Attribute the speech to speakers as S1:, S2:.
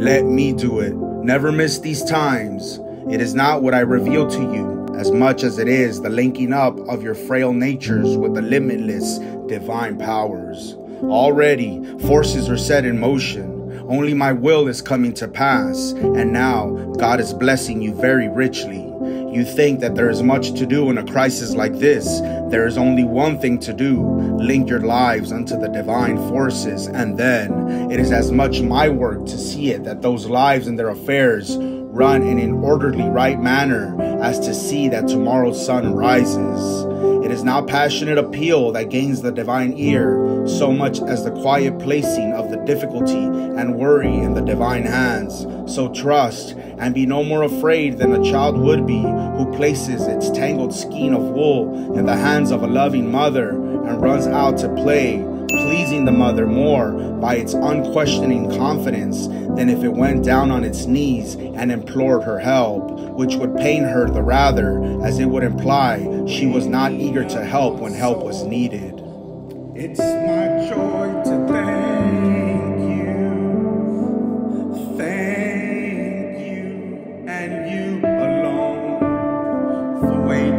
S1: Let me do it. Never miss these times. It is not what I reveal to you as much as it is the linking up of your frail natures with the limitless divine powers. Already, forces are set in motion. Only my will is coming to pass, and now God is blessing you very richly. You think that there is much to do in a crisis like this. There is only one thing to do link your lives unto the divine forces, and then it is as much my work to see it that those lives and their affairs run in an orderly right manner as to see that tomorrow's sun rises. It is not passionate appeal that gains the divine ear, so much as the quiet placing of the difficulty and worry in the divine hands. So trust and be no more afraid than a child would be who places its tangled skein of wool in the hands of a loving mother and runs out to play pleasing the mother more by its unquestioning confidence than if it went down on its knees and implored her help, which would pain her the rather, as it would imply she was not eager to help when help was needed.
S2: It's my joy to thank you, thank you, and you alone for waiting.